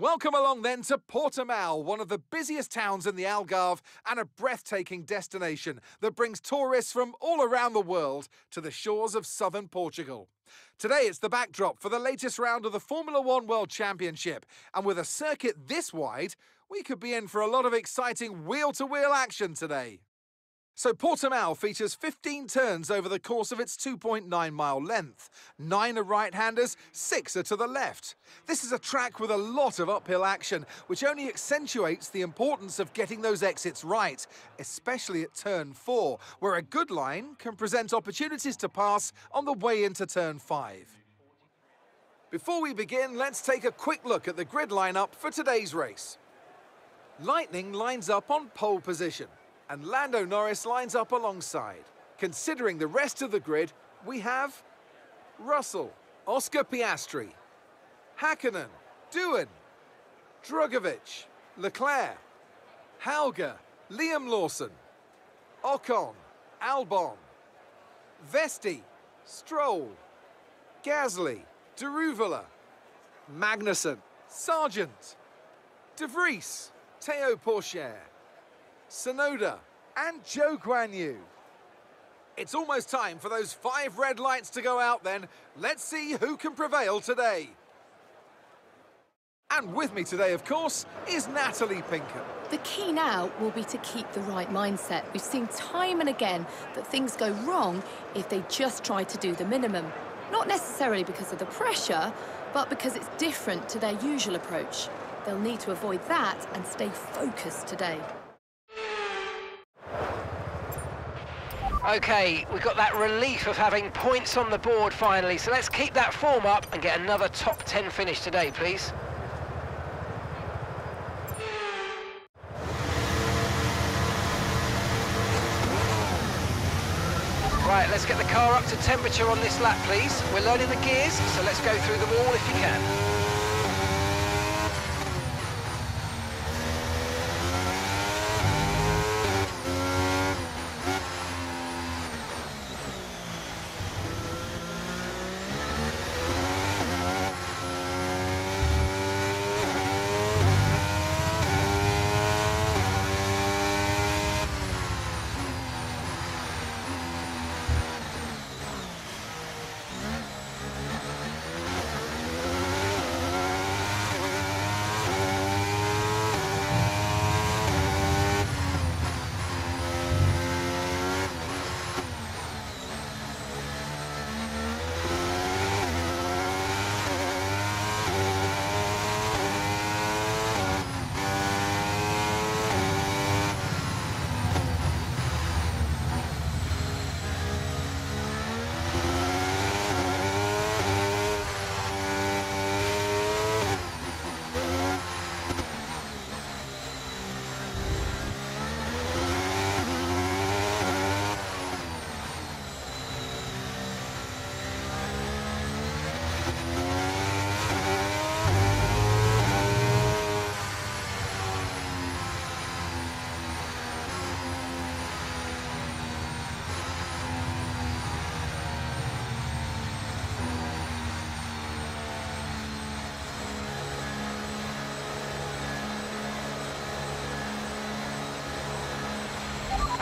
Welcome along then to Portimao, one of the busiest towns in the Algarve and a breathtaking destination that brings tourists from all around the world to the shores of southern Portugal. Today it's the backdrop for the latest round of the Formula One World Championship, and with a circuit this wide, we could be in for a lot of exciting wheel-to-wheel action today. So Portimao features 15 turns over the course of its 2.9 mile length. Nine are right-handers, six are to the left. This is a track with a lot of uphill action, which only accentuates the importance of getting those exits right, especially at turn four, where a good line can present opportunities to pass on the way into turn five. Before we begin, let's take a quick look at the grid lineup for today's race. Lightning lines up on pole position and Lando Norris lines up alongside. Considering the rest of the grid, we have Russell, Oscar Piastri, Hakkinen, Doohan, Drugovich, Leclerc, Hauger, Liam Lawson, Ocon, Albon, Vesti, Stroll, Gasly, Daruvala, Magnussen, Sargent, De Vries, Theo Pourchaire, Tsunoda, and Zhou Guanyu. It's almost time for those five red lights to go out then. Let's see who can prevail today. And with me today, of course, is Natalie Pinkham. The key now will be to keep the right mindset. We've seen time and again that things go wrong if they just try to do the minimum. Not necessarily because of the pressure, but because it's different to their usual approach. They'll need to avoid that and stay focused today. Okay, we've got that relief of having points on the board finally, so let's keep that form up and get another top 10 finish today, please. Right, let's get the car up to temperature on this lap, please. We're learning the gears, so let's go through them all if you can.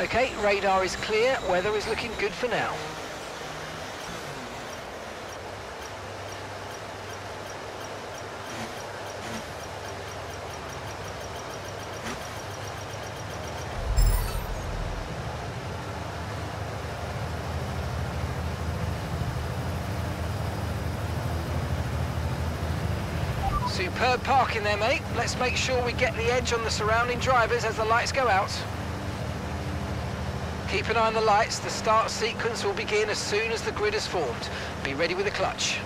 Okay, radar is clear, weather is looking good for now. Superb parking there, mate. Let's make sure we get the edge on the surrounding drivers as the lights go out. Keep an eye on the lights. The start sequence will begin as soon as the grid is formed. Be ready with the clutch.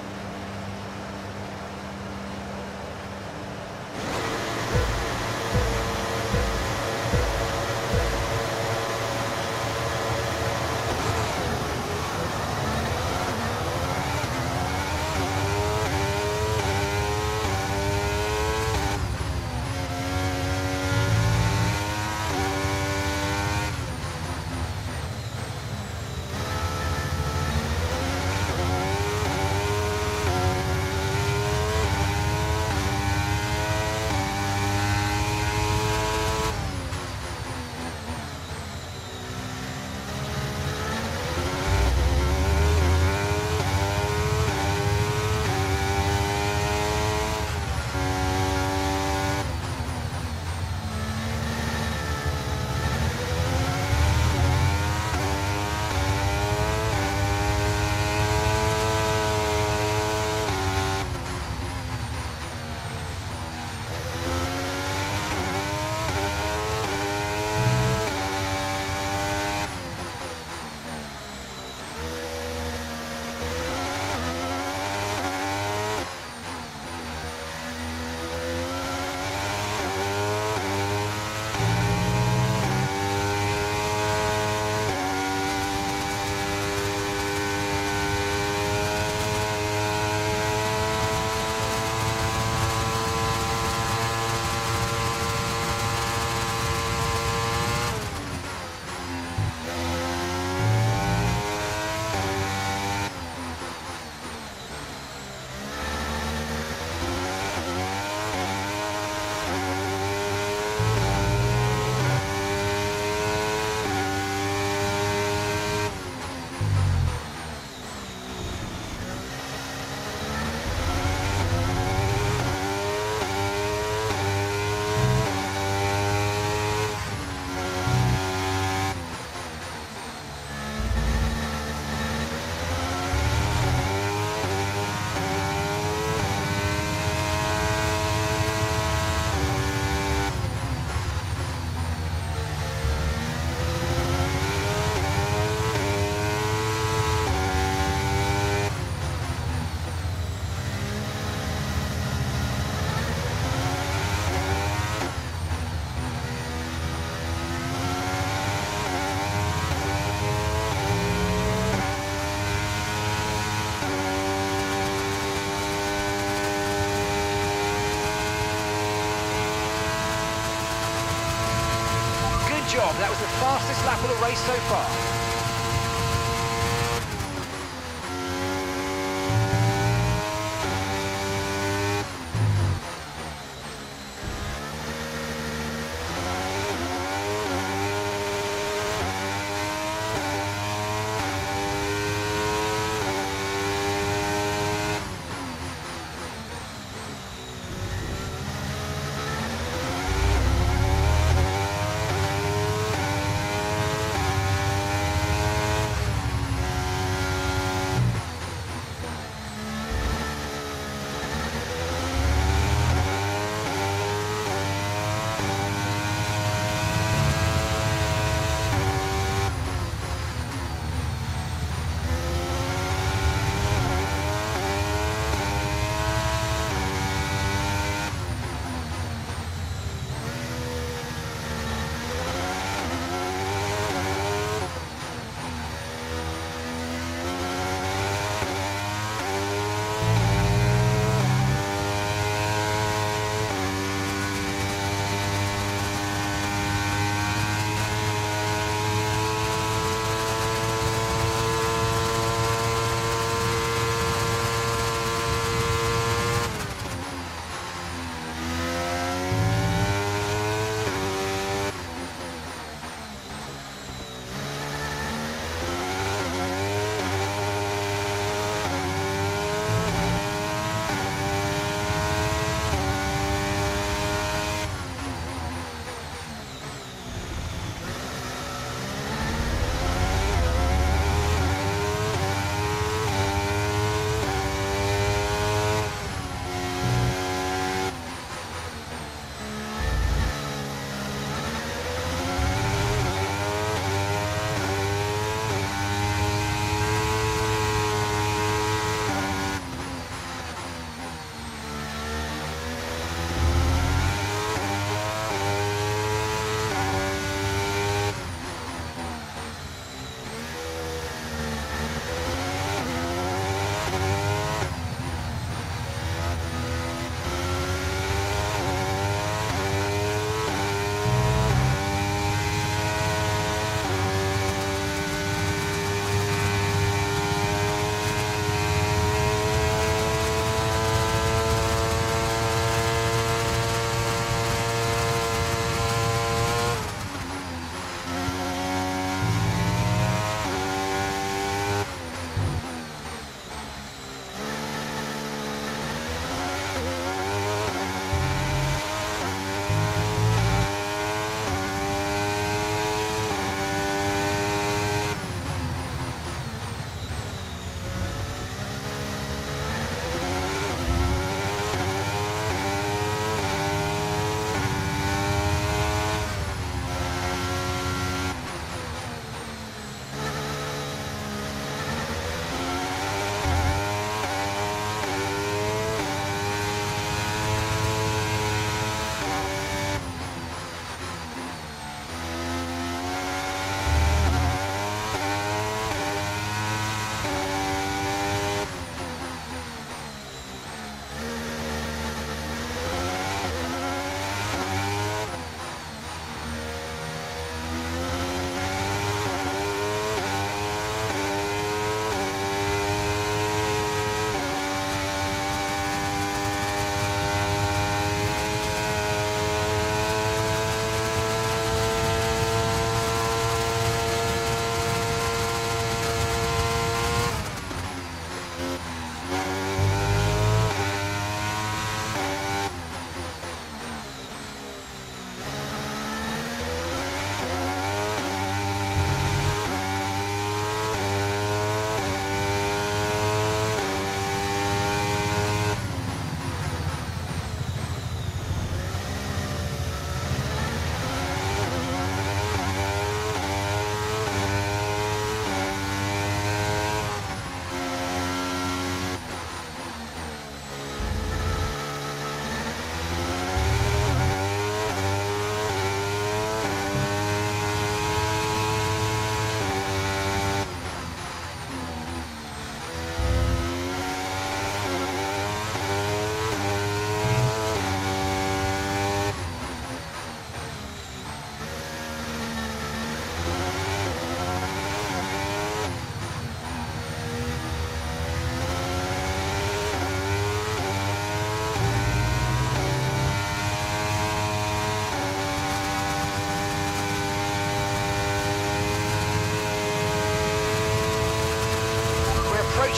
Fastest lap of the race so far.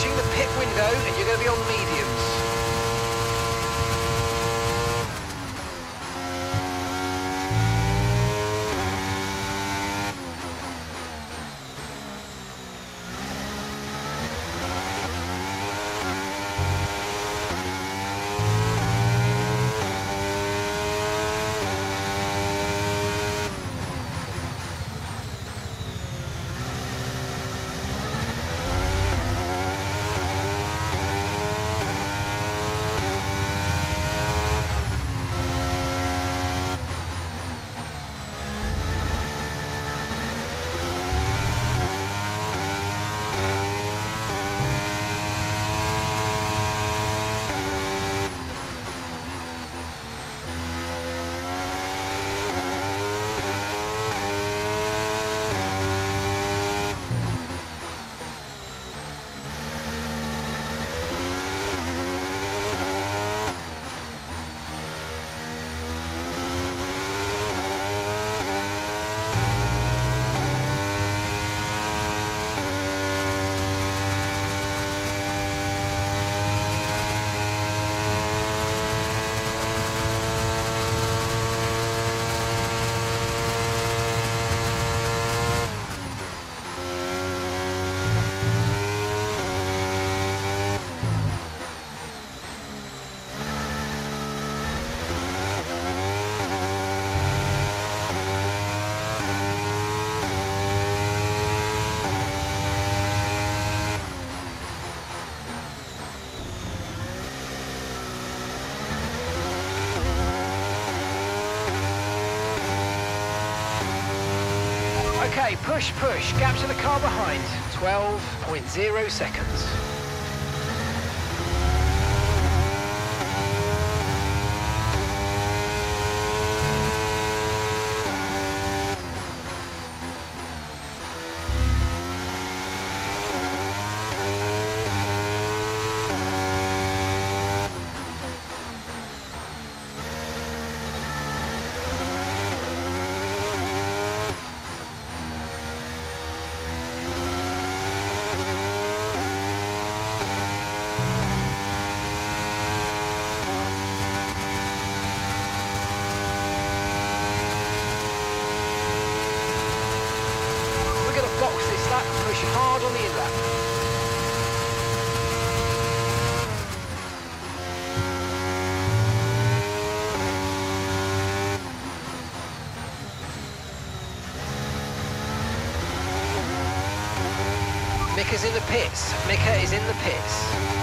touching the pit window and you're going to be on medium. Push, push. Gap to the car behind. 12.0 seconds. We're going to box this lap and push hard on the inlap. Mika's in the pits. Mika is in the pits.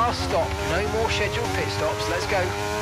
last stop. No more scheduled pit stops. Let's go.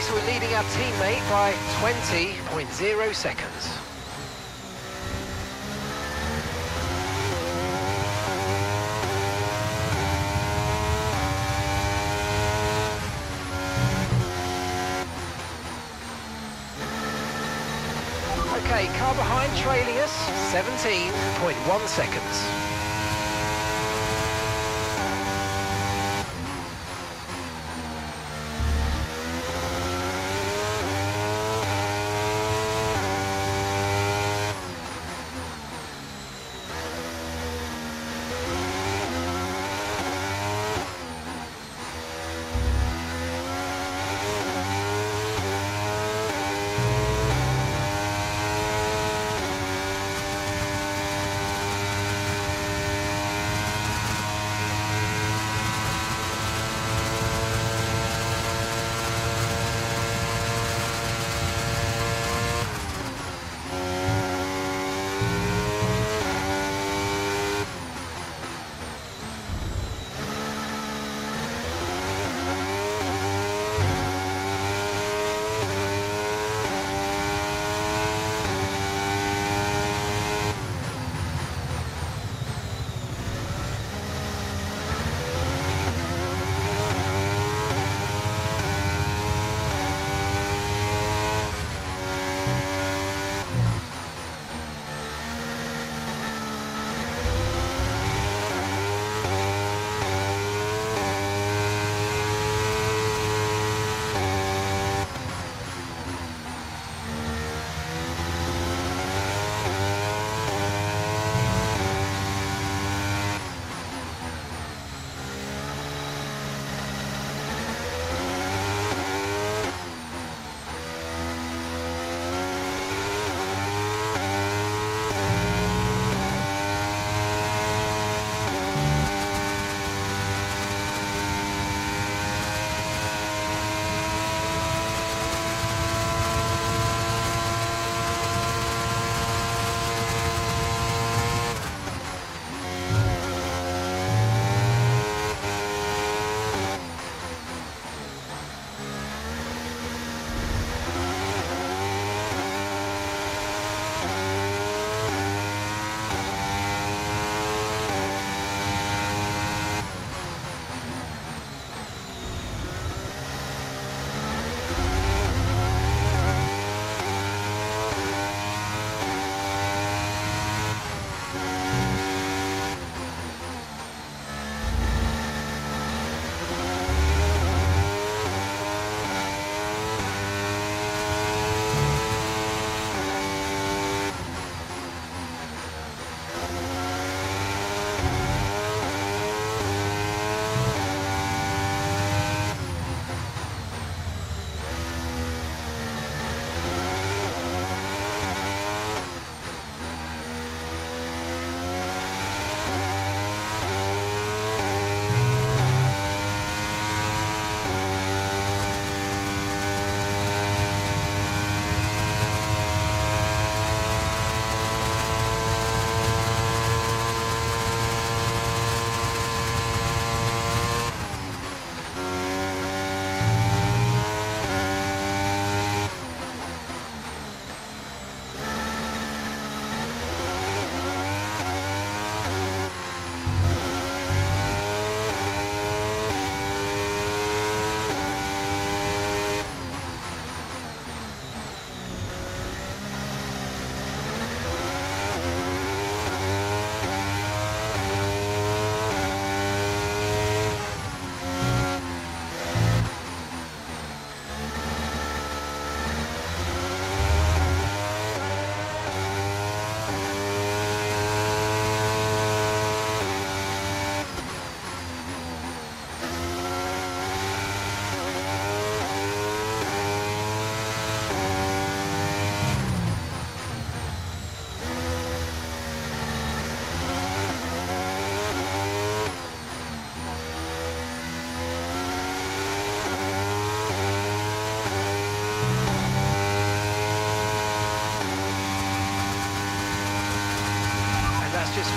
So we're leading our teammate by 20.0 seconds. Okay, car behind trailing us, 17.1 seconds.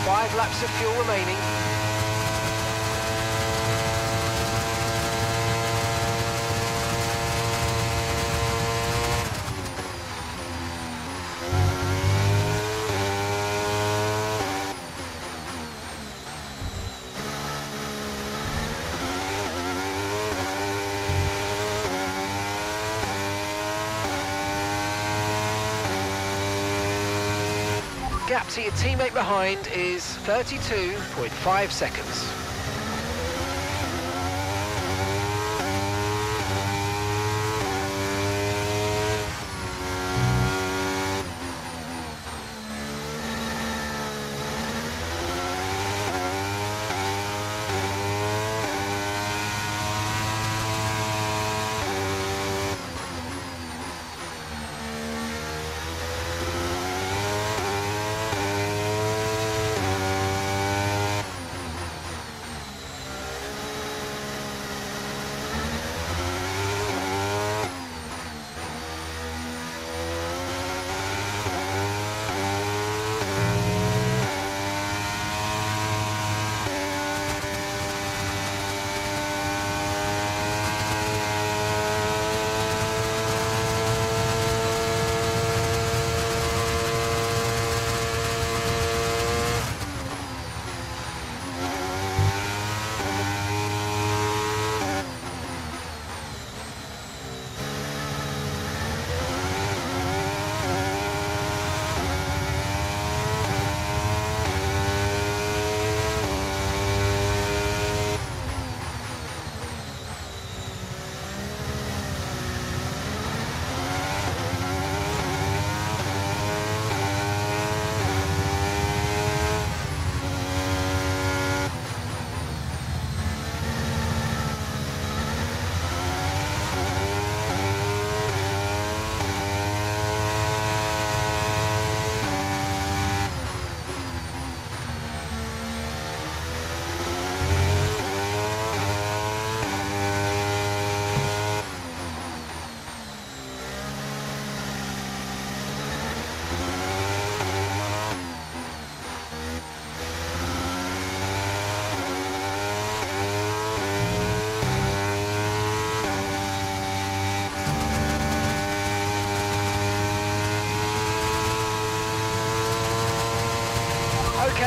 Five laps of fuel remaining. Gap to your teammate behind is 32.5 seconds.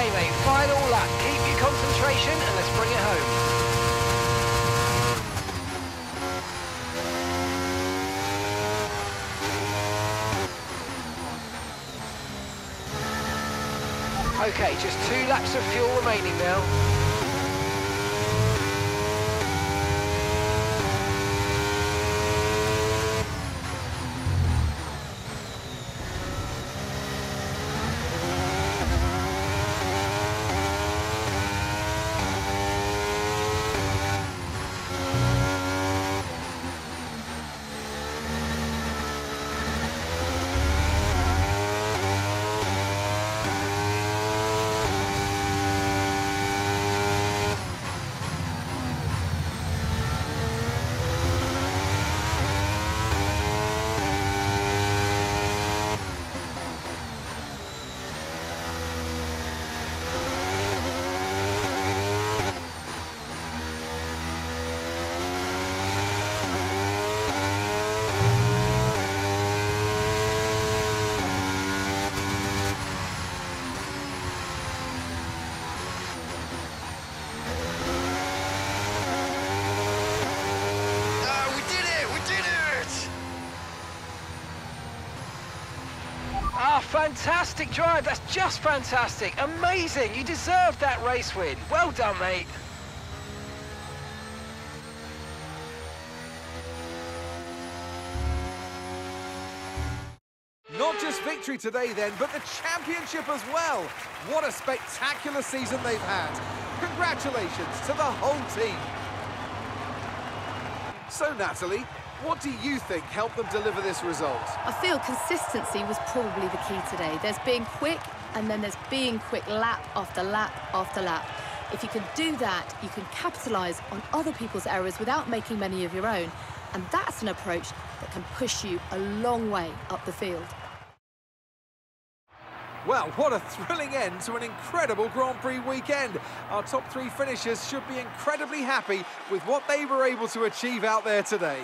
Okay, mate, final lap. Keep your concentration and let's bring it home. Okay, just two laps of fuel remaining now. Fantastic drive. That's just fantastic. Amazing. You deserved that race win. Well done, mate. Not just victory today then, but the championship as well. What a spectacular season they've had. Congratulations to the whole team. So, Natalie, what do you think helped them deliver this result? I feel consistency was probably the key today. There's being quick, and then there's being quick lap after lap after lap. If you can do that, you can capitalise on other people's errors without making many of your own. And that's an approach that can push you a long way up the field. Well, what a thrilling end to an incredible Grand Prix weekend. Our top three finishers should be incredibly happy with what they were able to achieve out there today.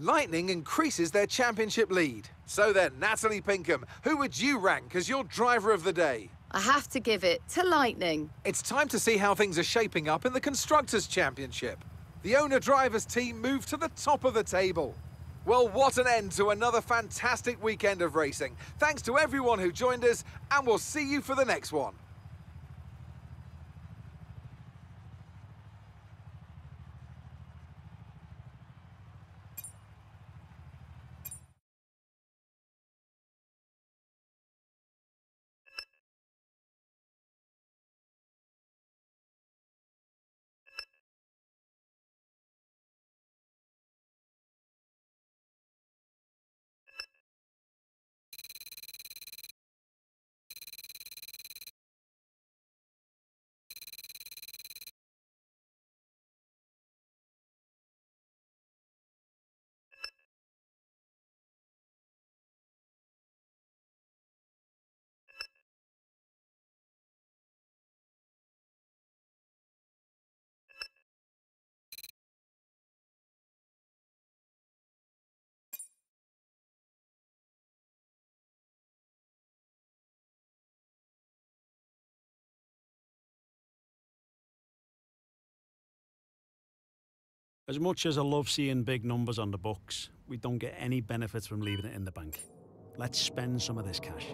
Lightning increases their championship lead. So then, Natalie Pinkham, who would you rank as your driver of the day? I have to give it to Lightning. It's time to see how things are shaping up in the Constructors' Championship. The owner-drivers team move to the top of the table. Well, what an end to another fantastic weekend of racing. Thanks to everyone who joined us, and we'll see you for the next one. As much as I love seeing big numbers on the books, we don't get any benefits from leaving it in the bank. Let's spend some of this cash.